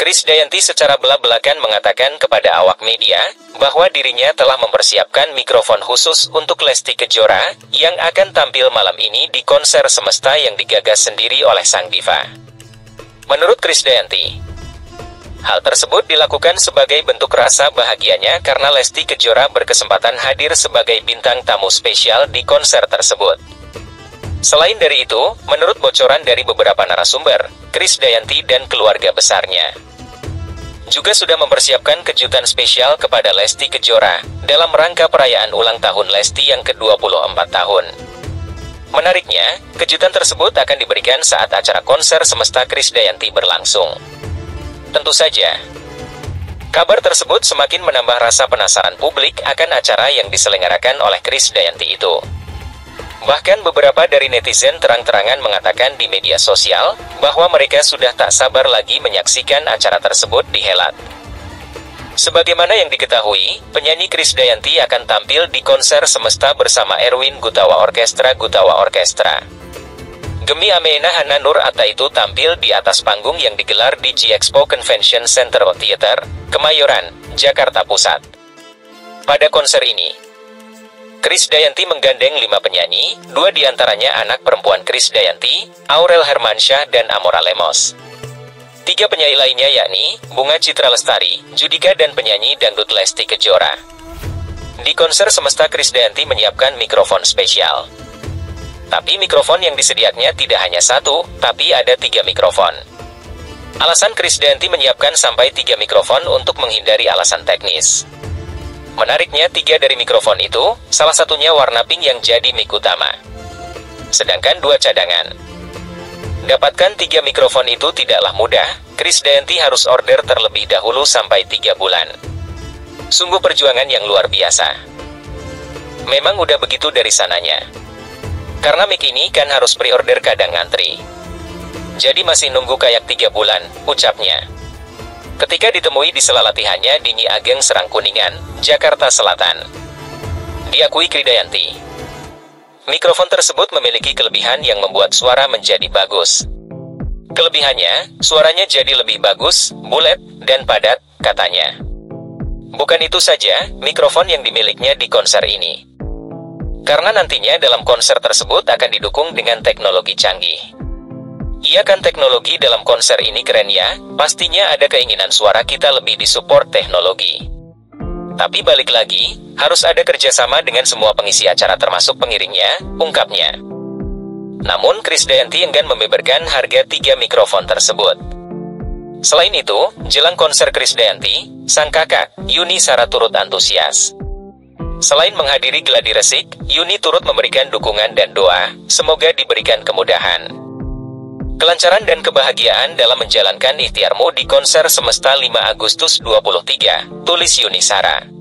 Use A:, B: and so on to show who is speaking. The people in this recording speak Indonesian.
A: Krisdayanti secara belak-belakan mengatakan kepada awak media bahwa dirinya telah mempersiapkan mikrofon khusus untuk Lesti Kejora yang akan tampil malam ini di konser semesta yang digagas sendiri oleh sang diva. Menurut Krisdayanti, hal tersebut dilakukan sebagai bentuk rasa bahagianya karena Lesti Kejora berkesempatan hadir sebagai bintang tamu spesial di konser tersebut. Selain dari itu, menurut bocoran dari beberapa narasumber, Krisdayanti dan keluarga besarnya juga sudah mempersiapkan kejutan spesial kepada Lesti Kejora dalam rangka perayaan ulang tahun Lesti yang ke-24 tahun. Menariknya, kejutan tersebut akan diberikan saat acara konser semesta Krisdayanti berlangsung. Tentu saja, kabar tersebut semakin menambah rasa penasaran publik akan acara yang diselenggarakan oleh Krisdayanti itu. Bahkan beberapa dari netizen terang-terangan mengatakan di media sosial bahwa mereka sudah tak sabar lagi menyaksikan acara tersebut di Helat. Sebagaimana yang diketahui, penyanyi Krisdayanti akan tampil di konser semesta bersama Erwin Gutawa Orkestra Gutawa Orkestra. Gemi Ameina Hana Nur Atta itu tampil di atas panggung yang digelar di G-Expo Convention Center Theater, Kemayoran, Jakarta Pusat. Pada konser ini, Krisdayanti menggandeng lima penyanyi, dua di antaranya anak perempuan Krisdayanti, Aurel Hermansyah dan Amora Lemos. Tiga penyanyi lainnya yakni Bunga Citra Lestari, Judika dan penyanyi dangdut Lesti Kejora. Di konser semesta Krisdayanti menyiapkan mikrofon spesial. Tapi mikrofon yang disediakannya tidak hanya satu, tapi ada tiga mikrofon. Alasan Krisdayanti menyiapkan sampai tiga mikrofon untuk menghindari alasan teknis. Menariknya tiga dari mikrofon itu, salah satunya warna pink yang jadi mic utama. Sedangkan dua cadangan. Dapatkan tiga mikrofon itu tidaklah mudah, Krisdayanti harus order terlebih dahulu sampai tiga bulan. Sungguh perjuangan yang luar biasa. Memang udah begitu dari sananya. Karena mic ini kan harus pre-order kadang ngantri. Jadi masih nunggu kayak tiga bulan, ucapnya. Ketika ditemui di sela latihannya di Nyi Ageng Serang Kuningan, Jakarta Selatan. Diakui Kridayanti. Mikrofon tersebut memiliki kelebihan yang membuat suara menjadi bagus. Kelebihannya, suaranya jadi lebih bagus, bulat, dan padat, katanya. Bukan itu saja, mikrofon yang dimilikinya di konser ini. Karena nantinya dalam konser tersebut akan didukung dengan teknologi canggih. Iya kan teknologi dalam konser ini keren ya, pastinya ada keinginan suara kita lebih disupport teknologi. Tapi balik lagi, harus ada kerjasama dengan semua pengisi acara termasuk pengiringnya, ungkapnya. Namun Krisdayanti enggan membeberkan harga tiga mikrofon tersebut. Selain itu, jelang konser Krisdayanti, sang kakak, Yuni Sara turut antusias. Selain menghadiri geladi resik, Yuni turut memberikan dukungan dan doa, semoga diberikan kemudahan. Kelancaran dan kebahagiaan dalam menjalankan ikhtiarmu di konser semesta 5 Agustus 23, tulis Yunisara.